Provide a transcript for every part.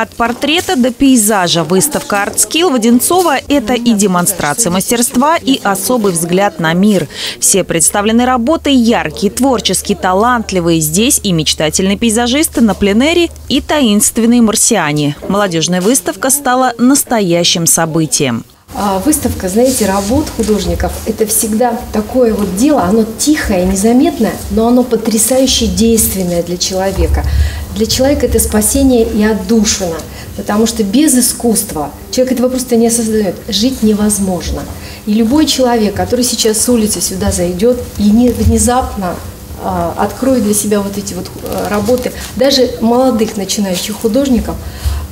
От портрета до пейзажа выставка «Артскилл» Воденцова – это и демонстрация мастерства, и особый взгляд на мир. Все представлены работы яркие, творческие, талантливые. Здесь и мечтательные пейзажисты на пленэре, и таинственные марсиане. Молодежная выставка стала настоящим событием. А, выставка, знаете, работ художников – это всегда такое вот дело, оно тихое, незаметное, но оно потрясающе действенное для человека. Для человека это спасение и отдушина, потому что без искусства человек этого просто не осознает. Жить невозможно. И любой человек, который сейчас с улицы сюда зайдет и не внезапно а, откроет для себя вот эти вот а, работы, даже молодых начинающих художников,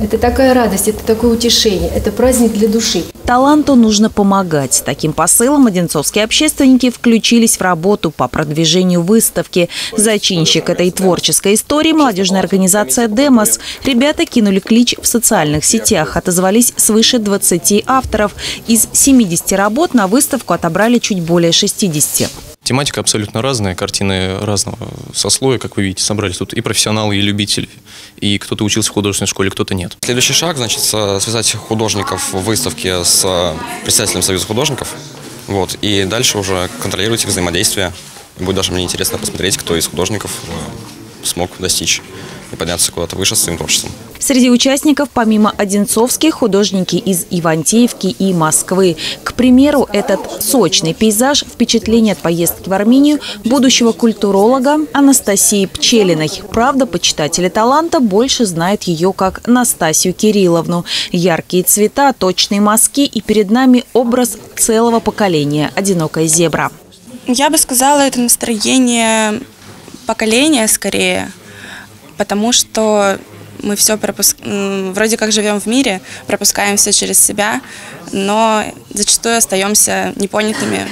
это такая радость, это такое утешение, это праздник для души. Таланту нужно помогать. Таким посылом одинцовские общественники включились в работу по продвижению выставки. Зачинщик этой творческой истории – молодежная организация «Демос». Ребята кинули клич в социальных сетях. Отозвались свыше 20 авторов. Из 70 работ на выставку отобрали чуть более 60. Тематика абсолютно разная, картины разного сословия, как вы видите, собрались тут и профессионалы, и любители, и кто-то учился в художественной школе, кто-то нет. Следующий шаг, значит, связать художников в выставке с представителем Союза художников, вот, и дальше уже контролировать их взаимодействие. Будет даже мне интересно посмотреть, кто из художников э, смог достичь и подняться куда-то выше с своим творчеством. Среди участников, помимо Одинцовских, художники из Ивантеевки и Москвы. К примеру, этот сочный пейзаж – впечатление от поездки в Армению будущего культуролога Анастасии Пчелиной. Правда, почитатели таланта больше знают ее как Настасью Кирилловну. Яркие цвета, точные мазки и перед нами образ целого поколения – одинокая зебра. Я бы сказала, это настроение поколения скорее, потому что мы все пропуск... вроде как живем в мире, пропускаем все через себя, но зачастую остаемся непонятыми.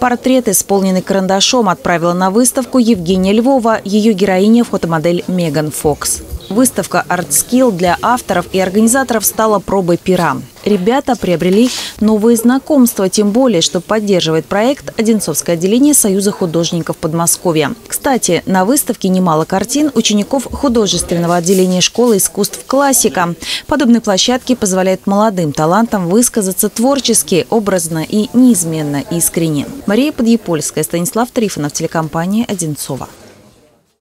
Портрет, исполненный карандашом, отправила на выставку Евгения Львова, ее героиня – фотомодель Меган Фокс. Выставка «Артскилл» для авторов и организаторов стала пробой пера. Ребята приобрели новые знакомства, тем более, что поддерживает проект Одинцовское отделение Союза художников Подмосковья. Кстати, на выставке немало картин учеников художественного отделения школы искусств «Классика». Подобные площадки позволяют молодым талантам высказаться творчески, образно и неизменно искренне. Мария Подъепольская, Станислав Трифонов, телекомпания «Одинцова».